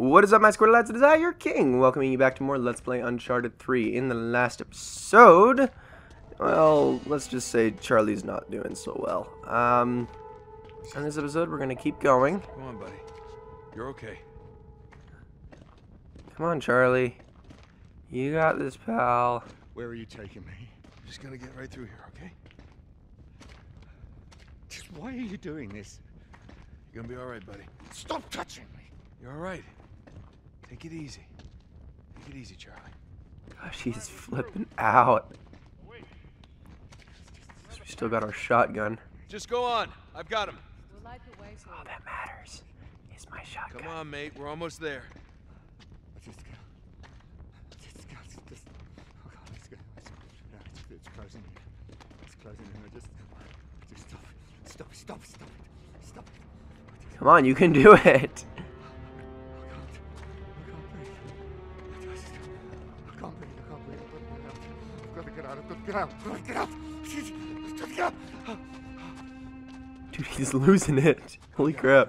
What is up, my square lads? It is I, your king, welcoming you back to more Let's Play Uncharted 3. In the last episode, well, let's just say Charlie's not doing so well. Um, in this episode, we're going to keep going. Come on, buddy. You're okay. Come on, Charlie. You got this, pal. Where are you taking me? I'm just gonna get right through here, okay? Just why are you doing this? You're gonna be all right, buddy. Stop touching me. You're all right. Take it easy. Take it easy, Charlie. Gosh, he's flipping out. We still got our shotgun. Just go on. I've got him. We'll light the way for All that matters is my shotgun. Come on, mate. We're almost there. I just go. Just go. Just. God, it's, go- it's, no, it's, it's closing. In. I just. Just stop. it. Stop. Stop. Stop. Stop. Come on, you can do it. Get out. I've got to get out. I've get out. I've got to get out. Dude, he's losing it. Holy crap.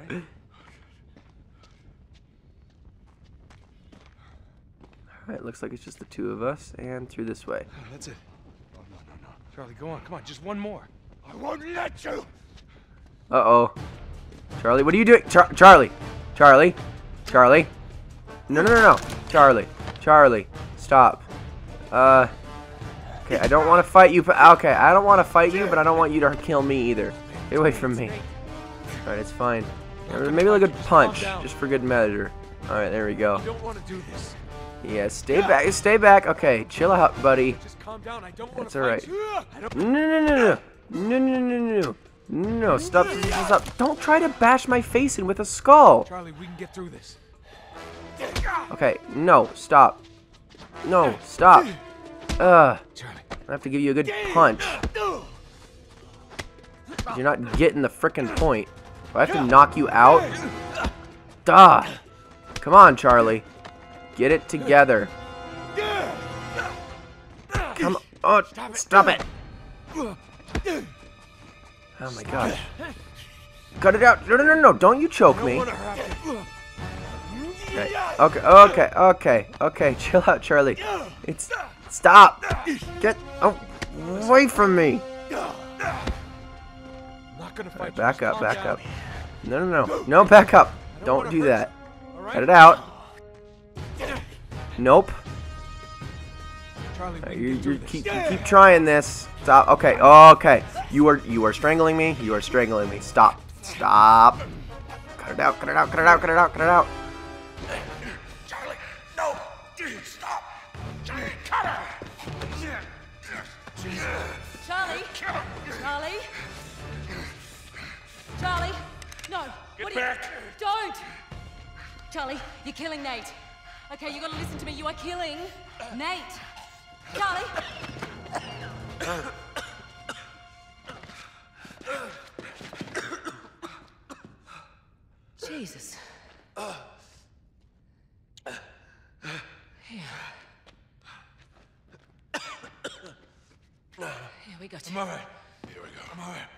Alright, looks like it's just the two of us, and through this way. Oh, that's it. Oh no no no! Charlie, go on. Come on. Just one more. I won't let you. Uh-oh. Charlie, what are you doing? Char Charlie. Charlie. Charlie. No, no, no, no. Charlie. Charlie. Stop. Uh... Okay, I don't want to fight you, but... Okay, I don't want to fight you, but I don't want you to kill me either. Get away from me. Alright, it's fine. Maybe like a punch, just for good measure. Alright, there we go. You don't want to do this. Yeah, stay back, stay back. Okay, chill out, buddy. Just calm down. I don't want That's alright. fight you. I don't. No, no, no, no. No, no, no, no, no. Stop, stop, stop. Don't try to bash my face in with a skull. Charlie, we can get through this. Okay, no, stop. No, stop. Ugh, Charlie. I have to give you a good punch. You're not getting the frickin' point. Do I have to knock you out? Duh. Come on, Charlie. Get it together. Come on. Oh, stop it. Oh my gosh. Cut it out. No, no, no, no. Don't you choke me. Okay, okay, okay, okay, okay. Chill out, Charlie. It's stop. Get away from me. I'm not gonna fight Alright, back up, back up. No, no, no, no, back up. Don't do that. Right? Cut it out. Nope. Uh, You, you keep, you keep trying this. Stop. Okay. Okay. You are you are strangling me. You are strangling me. Stop. Stop. Cut it out. Cut it out. Cut it out. Cut it out. Cut it out. Charlie! Charlie! Charlie! No! Get what back. Are you... Don't! Charlie, you're killing Nate. Okay, you gotta listen to me. You are killing Nate. Charlie! Jesus. Here. Here we go. I'm all right. Here we go. I'm all right.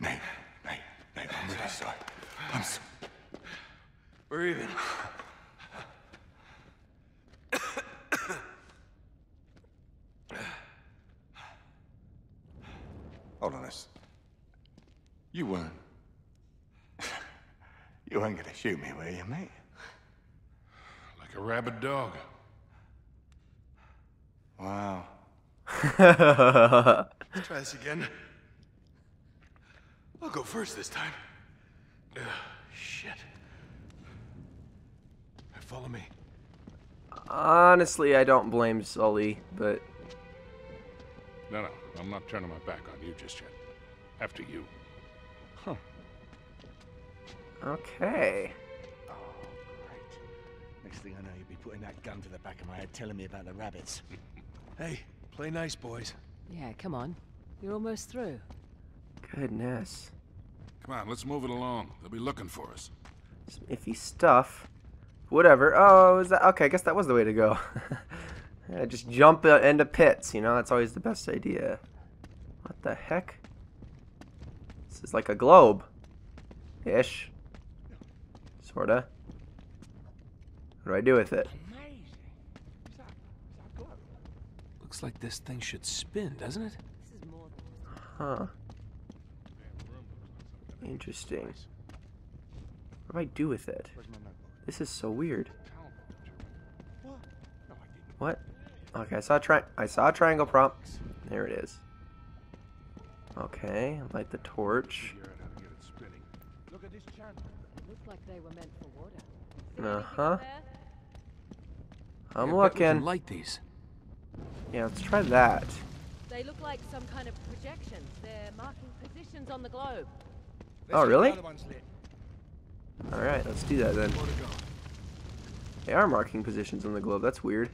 Nate, Nate, Nate, I'm really sorry. I'm so... We're even. Hold on this. You weren't... you weren't gonna shoot me, were you, mate? Like a rabid dog. Wow. Let's try this again. I'll go first this time. Ugh, shit. Follow me. Honestly, I don't blame Sully, but No, no, I'm not turning my back on you just yet. After you. Okay. Oh, great. Next thing I know, you'll be putting that gun to the back of my head telling me about the rabbits. Hey, play nice, boys. Yeah, come on. You're almost through. Goodness. Come on, let's move it along. They'll be looking for us. Some iffy stuff. Whatever. Oh, is that okay? I guess that was the way to go. Yeah, just jump uh, into pits, you know, that's always the best idea. What the heck? This is like a globe. Ish. Sorta. What do I do with it? Amazing. Is that, is that glow? Looks like this thing should spin, doesn't it? This is more than Huh. Interesting. What do I do with it? Where's my notebook? This is so weird. What? No, I didn't. What? Okay, I saw a tri I saw a triangle prompt. There it is. Okay, light the torch. Figure out how to get it spinning. Look at this channel. Looks like they were meant for water. Uh-huh. I'm I bet we can looking. light these. Yeah, let's try that. They look like some kind of projections. They're marking positions on the globe. Oh, really? The other one's lit. Alright, let's do that then. More to go. They are marking positions on the globe. That's weird.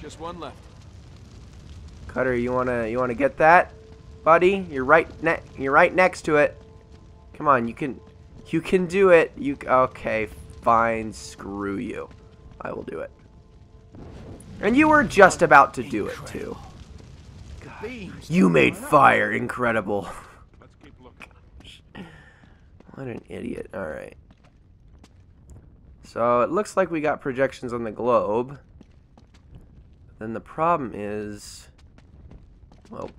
Just one left. Cutter, you wanna you wanna get that, buddy? You're right ne you're right next to it. Come on, you can you can do it. You okay? Fine. Screw you. I will do it. And you were just about to do it too. Beams. You made fire incredible. Let's keep looking. What an idiot. Alright. So it looks like we got projections on the globe. Then the problem is. Well.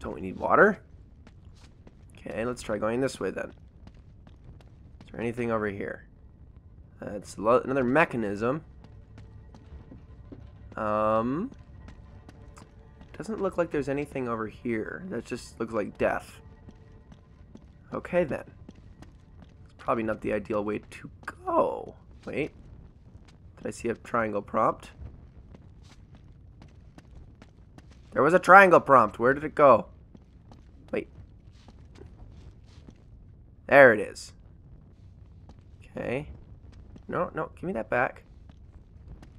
Don't we need water? Okay, let's try going this way then. Is there anything over here? That's another mechanism. Um. Doesn't look like there's anything over here. That just looks like death. Okay then. It's probably not the ideal way to go. Wait. Did I see a triangle prompt? There was a triangle prompt. Where did it go? There it is. Okay. No, no, give me that back.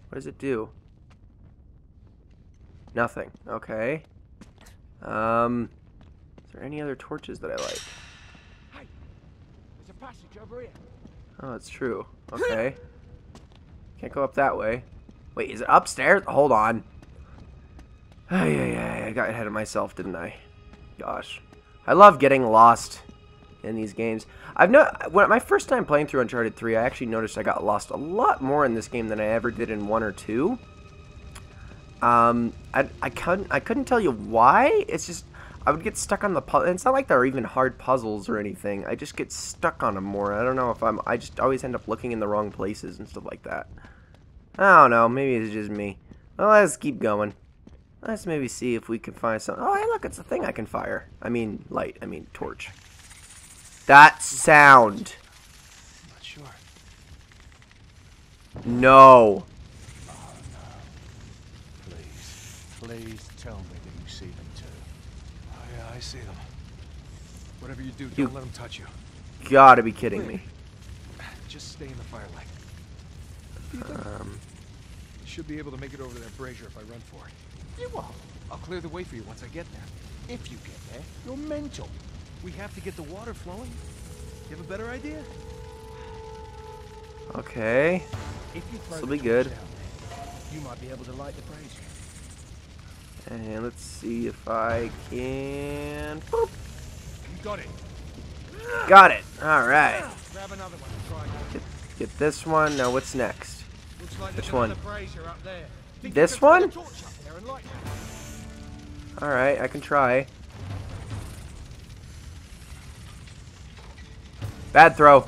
What does it do? Nothing. Okay. Um, is there any other torches that I like? Hey, there's a passage over here. Oh, that's true. Okay. Can't go up that way. Wait, is it upstairs? Hold on. Yeah, ay, I got ahead of myself, didn't I? Gosh. I love getting lost in these games. I've no when my first time playing through Uncharted 3, I actually noticed I got lost a lot more in this game than I ever did in 1 or 2. Um, I, I couldn't I couldn't tell you why. It's just I would get stuck on the puzzle. It's not like they're even hard puzzles or anything. I just get stuck on them more. I don't know if I'm. I just always end up looking in the wrong places and stuff like that. I don't know. Maybe it's just me. Well, let's keep going. Let's maybe see if we can find some. Oh, hey, look! It's a thing I can fire. I mean, light. I mean, torch. That sound. I'm Not sure. No. Please, please tell me that you see them too. Oh, yeah, I see them. Whatever you do, You- don't let them touch you. Gotta be kidding me. Just stay in the firelight. Do you think Um, you should be able to make it over to that brazier if I run for it? You won't. I'll clear the way for you once I get there. If you get there, you're mental. We have to get the water flowing. You have a better idea? okay. If you this will be good. you might be able to light the brazier. And let's see if I can. Boop. You got it. Got it. All right. Grab another one try. Get, get this one. Now what's next? Looks like Which one? another brazier up there. This you can throw one? up there and light? All right, I can try. Bad throw.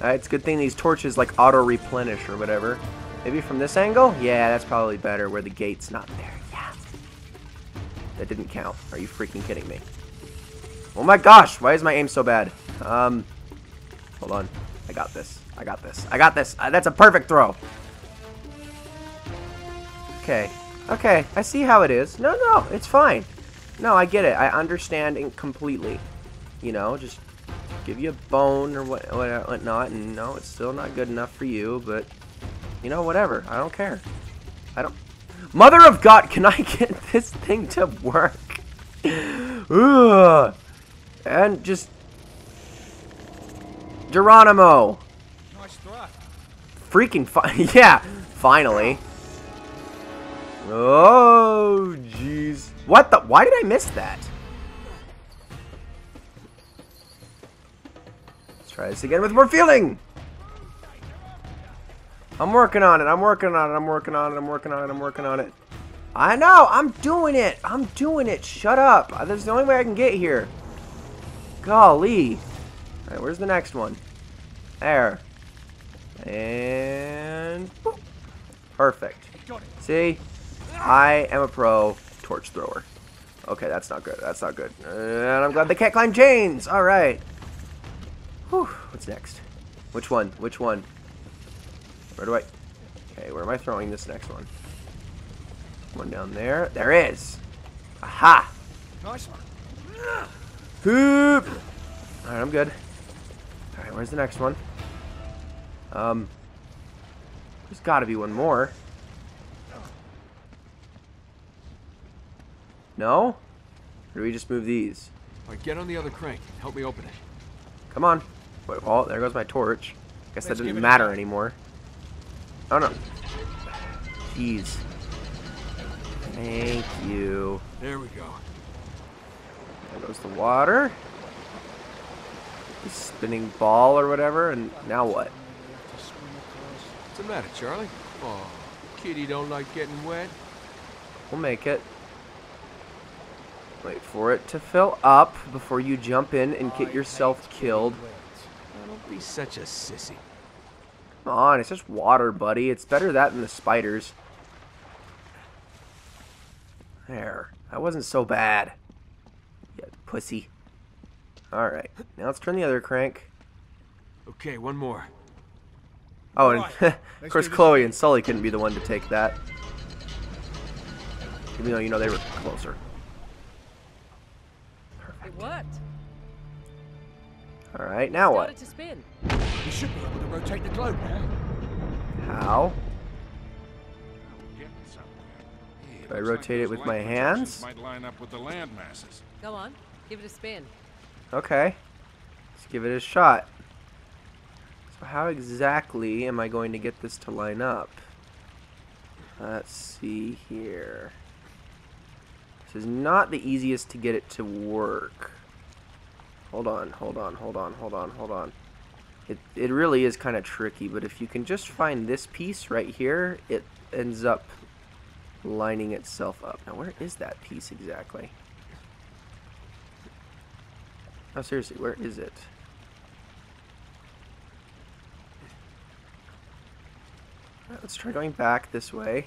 Uh, it's a good thing these torches like auto replenish or whatever. Maybe from this angle? Yeah, that's probably better where the gate's not there. Yeah. That didn't count. Are you freaking kidding me? Oh my gosh, why is my aim so bad? Um, hold on. I got this. I got this. I got this. Uh, that's a perfect throw. Okay. Okay, I see how it is. No, no, it's fine. No, I get it. I understand completely. You know, just give you a bone or what, what whatnot, and no, it's still not good enough for you, but, you know, whatever. I don't care. I don't... Mother of God, can I get this thing to work? Ugh. And just... Geronimo. Nice freaking fi- Yeah, finally. Oh, jeez. What the- Why did I miss that? Again with more feeling. I'm working on it. I'm working on it. I'm working on it. I'm working on it. I'm working on it. I know. I'm doing it. I'm doing it. Shut up. Uh, this is the only way I can get here. Golly. All right, where's the next one? There. And perfect. See, I am a pro torch thrower. Okay, that's not good. That's not good. And I'm glad they can't climb chains. All right. Whew. What's next? Which one? Which one? Where do I? Okay, where am I throwing this next one? One down there. There is. Aha! Nice one. Hoop. All right, I'm good. All right, where's the next one? Um, there's got to be one more. No? Or do we just move these? All right, get on the other crank. Help me open it. Come on. Wait, oh, there goes my torch. Guess that Let's give didn't matter try. anymore. Oh no. Jeez. Thank you. There we go. There goes the water. The spinning ball or whatever, and now what? What's the matter, Charlie? Oh, kitty don't like getting wet. We'll make it. Wait for it to fill up before you jump in and get yourself killed. Now, be such a sissy. Come on, it's just water, buddy. It's better that than the spiders. There. That wasn't so bad. You pussy. Alright. Now let's turn the other crank. Okay, one more. Oh, and Right. of course Chloe and Sully couldn't be the one to take that. Even though, you know, they were closer. It worked. Alright, now what? To spin. You should be able to rotate the globe now. How? We're getting somewhere. Hey, Do I looks rotate it with my hands? Might line up with the land masses. Go on. Give it a spin. Okay. Let's give it a shot. So how exactly am I going to get this to line up? Let's see here. This is not the easiest to get it to work. Hold on, hold on, hold on, hold on, hold on. It, it really is kind of tricky, but if you can just find this piece right here, it ends up lining itself up. Now, where is that piece exactly? Oh, seriously, where is it? Let's try going back this way.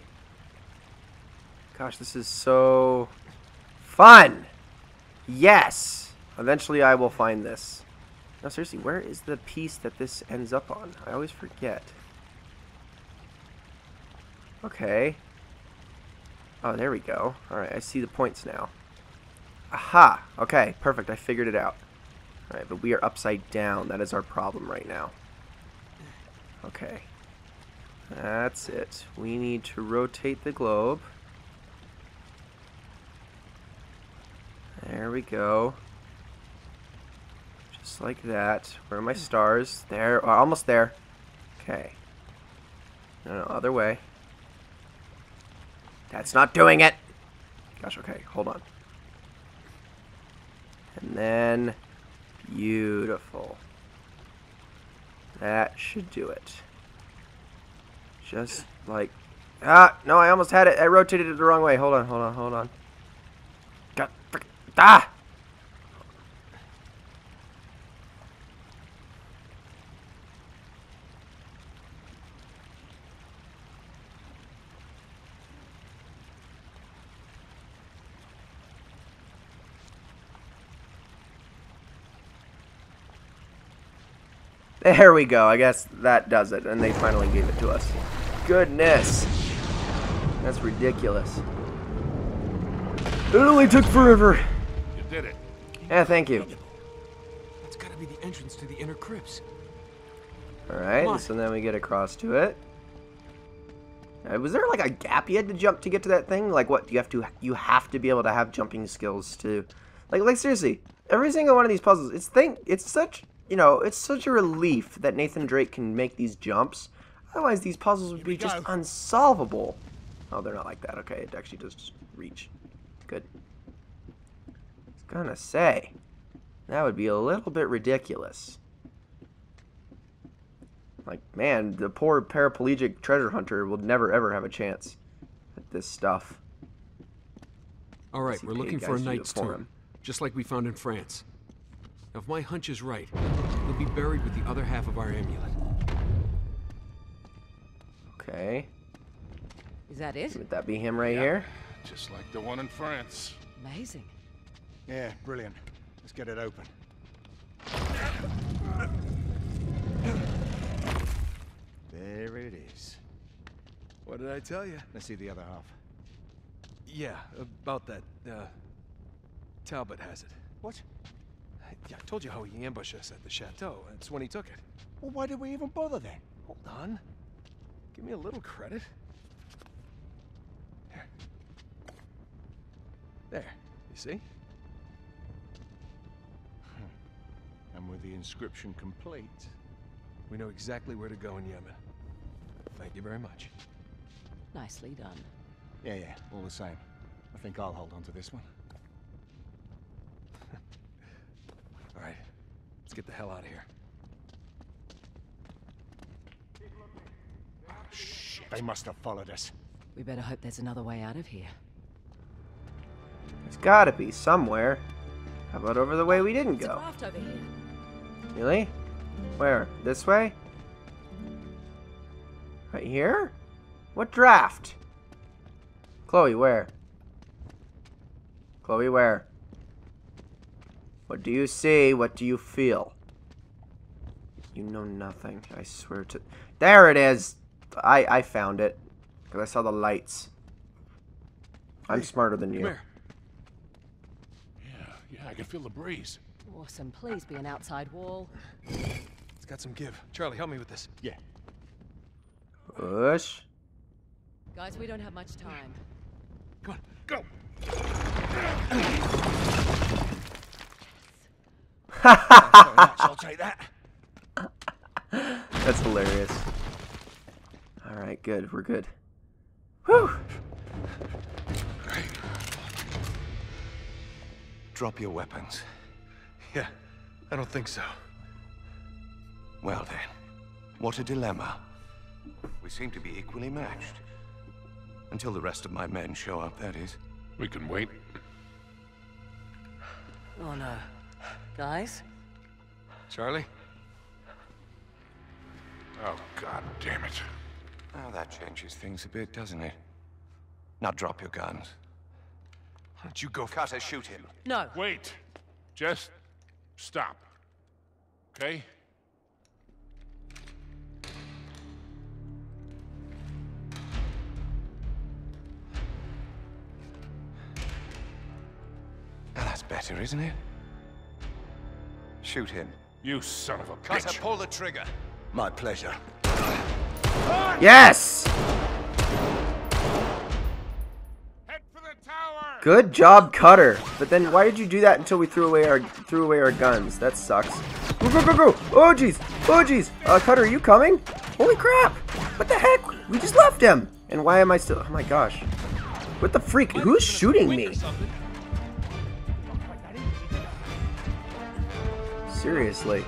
Gosh, this is so fun! Yes! Eventually I will find this. No, seriously, where is the piece that this ends up on? I always forget. Okay. Oh, there we go. Alright, I see the points now. Aha! Okay, perfect. I figured it out. Alright, but we are upside down. That is our problem right now. Okay. That's it. We need to rotate the globe. There we go. Just like that. Where are my stars? There. oh, almost there. Okay. No, no, other way. That's not doing it! Gosh, okay. Hold on. And then, beautiful. That should do it. Just like, ah, no, I almost had it. I rotated it the wrong way. Hold on, hold on, hold on. God, frick, ah! There we go. I guess that does it. And they finally gave it to us. Goodness. That's ridiculous. It only took forever. You did it. Yeah, thank you. That's gotta be the entrance to the inner crypts. Alright, so then we get across to it. Uh, was there like a gap you had to jump to get to that thing? Like what? You have to you have to be able to have jumping skills to like like seriously. Every single one of these puzzles, it's thing it's such you know, it's such a relief that Nathan Drake can make these jumps. Otherwise, these puzzles would be just unsolvable. Oh, they're not like that. Okay, it actually does reach. Good. I was gonna say, that would be a little bit ridiculous. Like, man, the poor paraplegic treasure hunter will never ever have a chance at this stuff. All right, we're looking for a to do it knight's tomb, just like we found in France. Now, if my hunch is right, he'll be buried with the other half of our amulet. Okay, Is that it? would that be him right here? Just like the one in France. Amazing. Yeah, brilliant. Let's get it open. There it is. What did I tell you? Let's see the other half. Yeah, about that. Uh, Talbot has it. What? Yeah, I told you how he ambushed us at the chateau. That's when he took it. Well, why did we even bother then? Hold on. Give me a little credit. Here. There. You see? Hmm. And with the inscription complete. We know exactly where to go in Yemen. Thank you very much. Nicely done. Yeah, yeah, all the same. I think I'll hold on to this one. All right. Let's get the hell out of here. They must have followed us. We better hope there's another way out of here. There's gotta be somewhere. How about over the way we didn't It's a go? raft over here. Really? Where? This way? Right here? What draft? Chloe, where? Chloe, where? What do you see? What do you feel? You know nothing. I swear to. There it is! I, I found it. Because I saw the lights. I'm smarter than Come you. here. Yeah, yeah, I can feel the breeze. Awesome. Please be an outside wall. It's got some give. Charlie, help me with this. Yeah. Push. Guys, we don't have much time. Come on, go! I'll take that. That's hilarious. Alright, good. We're good. Whew! Drop your weapons. Yeah, I don't think so. Well then, what a dilemma. We seem to be equally matched. Until the rest of my men show up, that is. We can wait. Oh no. Guys? Charlie? Oh, god damn it. Oh, that changes things a bit, doesn't it? Now drop your guns. Why don't you go for Cutter, shoot him. No. Wait. Just stop. Okay? Now that's better, isn't it? Shoot him. You son of a Cutter, bitch. pull the trigger. My pleasure. Yes! Head for the tower! Good job, Cutter. But then why did you do that until we threw away our threw away our guns? That sucks. Go go go go! Oh jeez! Oh jeez! Uh, Cutter, are you coming? Holy crap! What the heck? We just left him. And why am I still? Oh my gosh! What the freak? Who's shooting me? Seriously.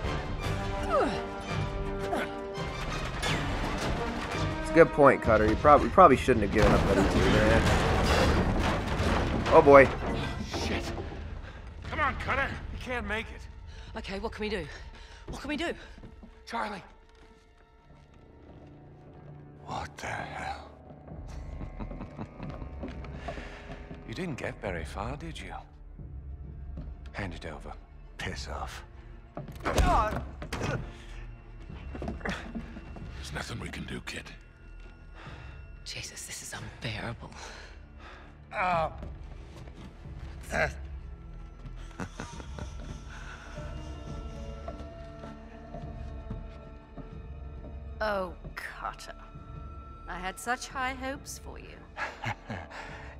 It's a good point, Cutter. You probably probably shouldn't have given up that easy man. Oh boy. Shit. Come on, Cutter. You can't make it. Okay, what can we do? What can we do? Charlie! What the hell? you didn't get very far, did you? Hand it over. Piss off. There's nothing we can do, kid. Jesus, this is unbearable. Oh, Cutter. I had such high hopes for you.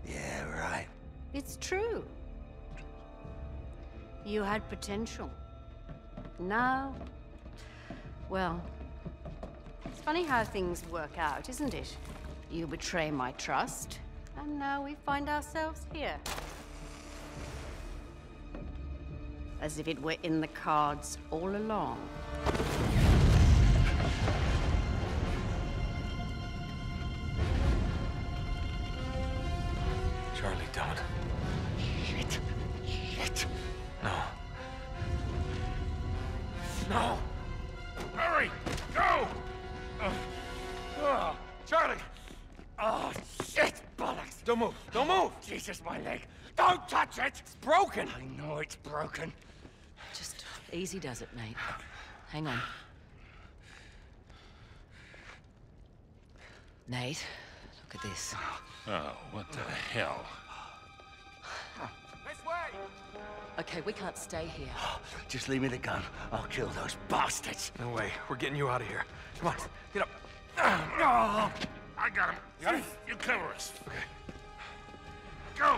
Yeah, right. It's true. You had potential. Now, well, It's funny how things work out, isn't it? You betray my trust, and now we find ourselves here. As if it were in the cards all along. Uh, Charlie! Oh, shit! Bollocks! Don't move. Don't move. Jesus, my leg! Don't touch it! It's broken! I know it's broken. Just easy does it, mate. Hang on. Nate, look at this. Oh, what the hell? This way! Okay, we can't stay here. Just leave me the gun. I'll kill those bastards. No way. We're getting you out of here. Come on. Get up. Ah, ah, I got him. You, got him? you cover us. Okay. Go!